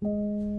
Música